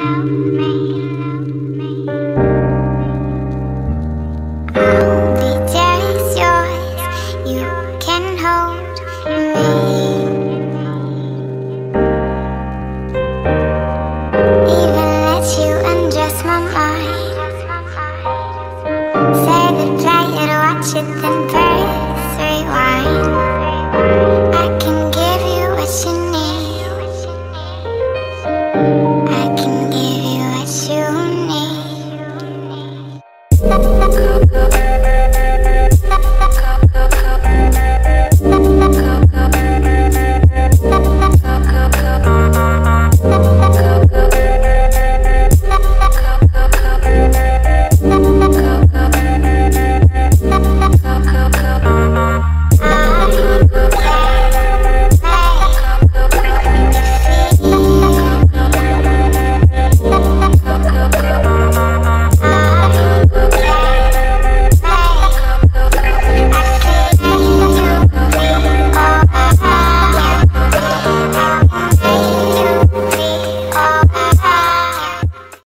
tell me.